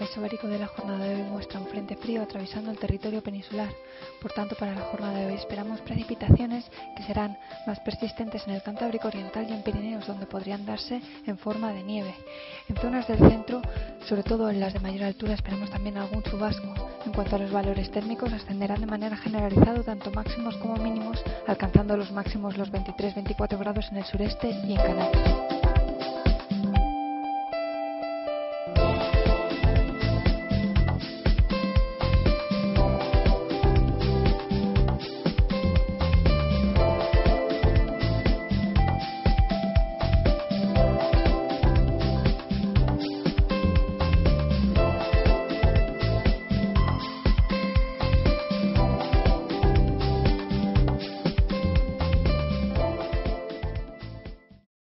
país de la jornada de hoy muestra un frente frío atravesando el territorio peninsular. Por tanto, para la jornada de hoy esperamos precipitaciones que serán más persistentes en el Cantábrico Oriental y en Pirineos, donde podrían darse en forma de nieve. En zonas del centro, sobre todo en las de mayor altura, esperamos también algún chubasco. En cuanto a los valores térmicos, ascenderán de manera generalizada tanto máximos como mínimos, alcanzando los máximos los 23-24 grados en el sureste y en Canarias.